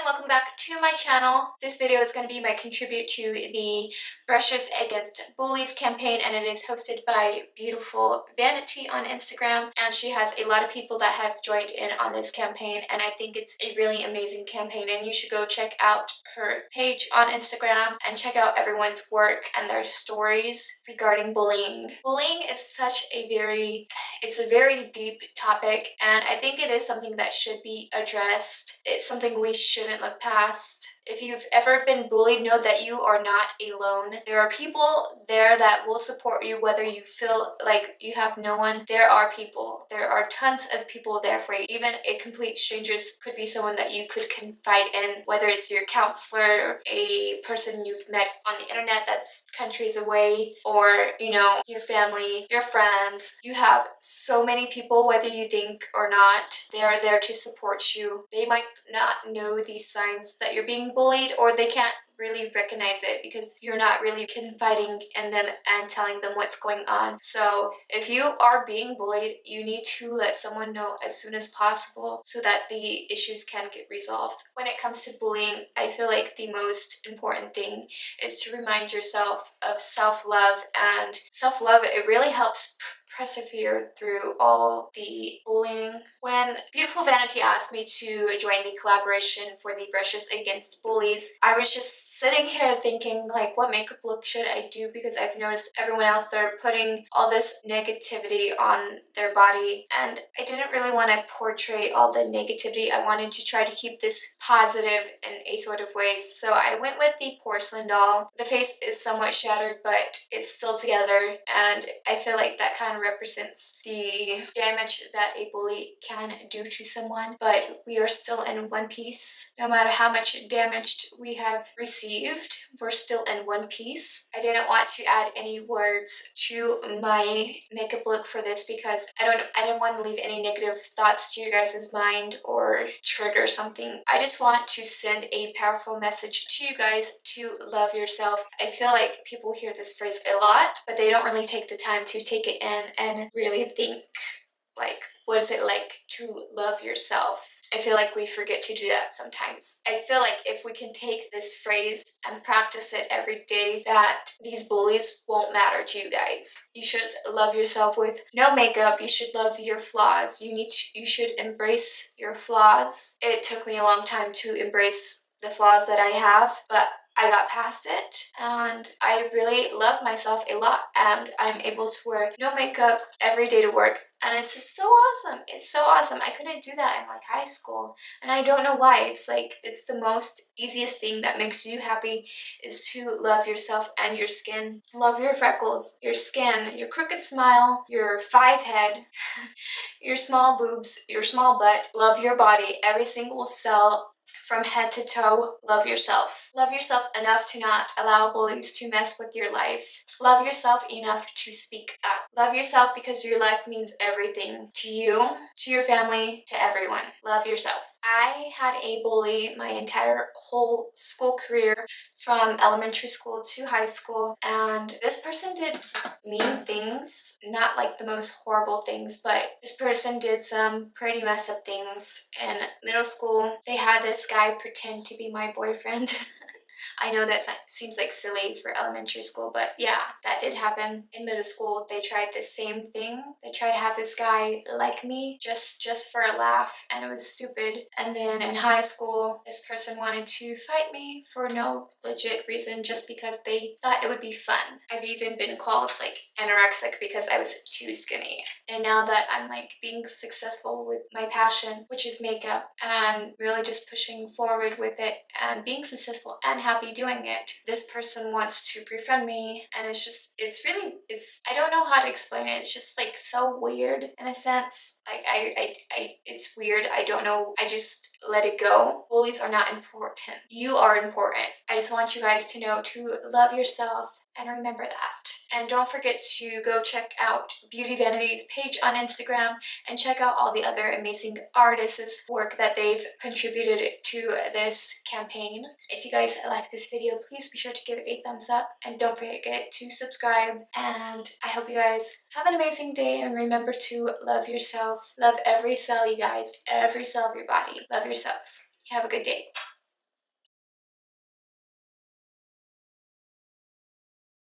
and welcome back to my channel. This video is going to be my contribute to the Brushes Against Bullies campaign and it is hosted by beautiful Vanity on Instagram and she has a lot of people that have joined in on this campaign and I think it's a really amazing campaign and you should go check out her page on Instagram and check out everyone's work and their stories regarding bullying. Bullying is such a very, it's a very deep topic and I think it is something that should be addressed. It's something we shouldn't look past. If you've ever been bullied, know that you are not alone. There are people there that will support you whether you feel like you have no one. There are people. There are tons of people there for you. Even a complete stranger could be someone that you could confide in, whether it's your counselor, a person you've met on the internet that's countries away, or, you know, your family, your friends. You have so many people, whether you think or not, they are there to support you. They might not know these signs that you're being bullied or they can't really recognize it because you're not really confiding in them and telling them what's going on. So if you are being bullied, you need to let someone know as soon as possible so that the issues can get resolved. When it comes to bullying, I feel like the most important thing is to remind yourself of self-love and self-love, it really helps persevere through all the bullying. When Beautiful Vanity asked me to join the collaboration for the Brushes Against Bullies, I was just sitting here thinking like what makeup look should I do because I've noticed everyone else they're putting all this negativity on their body and I didn't really want to portray all the negativity. I wanted to try to keep this positive in a sort of way so I went with the porcelain doll. The face is somewhat shattered but it's still together and I feel like that kind of represents the damage that a bully can do to someone but we are still in one piece no matter how much damage we have received. We're still in one piece. I didn't want to add any words to my makeup look for this because I don't I didn't want to leave any negative thoughts to your guys' mind or trigger something. I just want to send a powerful message to you guys to love yourself. I feel like people hear this phrase a lot, but they don't really take the time to take it in and really think like what is it like to love yourself I feel like we forget to do that sometimes. I feel like if we can take this phrase and practice it every day, that these bullies won't matter to you guys. You should love yourself with no makeup. You should love your flaws. You need to, you should embrace your flaws. It took me a long time to embrace the flaws that I have, but I got past it and I really love myself a lot and I'm able to wear no makeup every day to work and it's just so awesome. It's so awesome. I couldn't do that in like high school and I don't know why. It's like it's the most easiest thing that makes you happy is to love yourself and your skin. Love your freckles, your skin, your crooked smile, your five head, your small boobs, your small butt. Love your body, every single cell from head to toe, love yourself. Love yourself enough to not allow bullies to mess with your life. Love yourself enough to speak up. Love yourself because your life means everything to you, to your family, to everyone. Love yourself. I had a bully my entire whole school career from elementary school to high school and this person did mean things, not like the most horrible things, but this person did some pretty messed up things. In middle school, they had this guy pretend to be my boyfriend. I know that seems like silly for elementary school, but yeah, that did happen. In middle school, they tried the same thing. They tried to have this guy like me just, just for a laugh, and it was stupid. And then in high school, this person wanted to fight me for no legit reason, just because they thought it would be fun. I've even been called like anorexic because I was too skinny. And now that I'm like being successful with my passion, which is makeup, and really just pushing forward with it and being successful and happy doing it. This person wants to befriend me and it's just, it's really, it's, I don't know how to explain it. It's just like so weird in a sense. Like I, I, I, it's weird. I don't know. I just let it go. Bullies are not important. You are important. I just want you guys to know to love yourself and remember that. And don't forget to go check out Beauty Vanity's page on Instagram and check out all the other amazing artists' work that they've contributed to this campaign. If you guys like this video, please be sure to give it a thumbs up and don't forget to subscribe. And I hope you guys have an amazing day and remember to love yourself. Love every cell, you guys. Every cell of your body. Love yourselves. Have a good day.